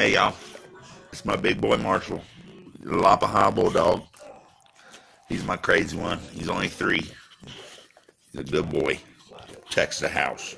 Hey y'all, it's my big boy Marshall, the Bulldog. He's my crazy one. He's only three. He's a good boy. Checks the house.